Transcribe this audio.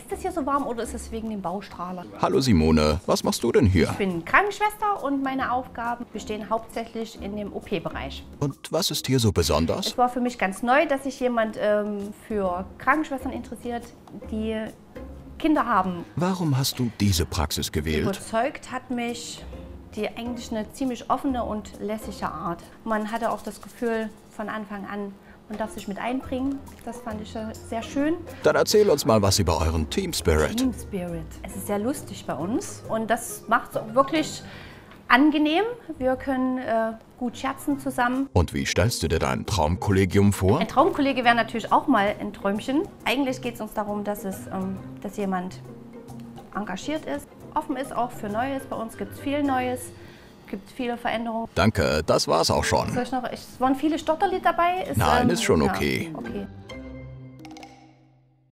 Ist es hier so warm oder ist es wegen dem Baustrahler? Hallo Simone, was machst du denn hier? Ich bin Krankenschwester und meine Aufgaben bestehen hauptsächlich in dem OP-Bereich. Und was ist hier so besonders? Es war für mich ganz neu, dass sich jemand ähm, für Krankenschwestern interessiert, die Kinder haben. Warum hast du diese Praxis gewählt? Überzeugt hat mich die eigentlich eine ziemlich offene und lässige Art. Man hatte auch das Gefühl von Anfang an, man darf sich mit einbringen. Das fand ich sehr schön. Dann erzähl uns mal was über euren Team Spirit. Team Spirit. Es ist sehr lustig bei uns und das macht es auch wirklich angenehm. Wir können äh, gut scherzen zusammen. Und wie stellst du dir dein Traumkollegium vor? Ein Traumkollege wäre natürlich auch mal ein Träumchen. Eigentlich geht es uns darum, dass, es, ähm, dass jemand engagiert ist, offen ist auch für Neues. Bei uns gibt es viel Neues, gibt viele Veränderungen. Danke, das war's auch schon. Soll ich noch, es waren viele Stotterlied dabei. Ist, Nein, ähm, ist schon ja, okay. okay.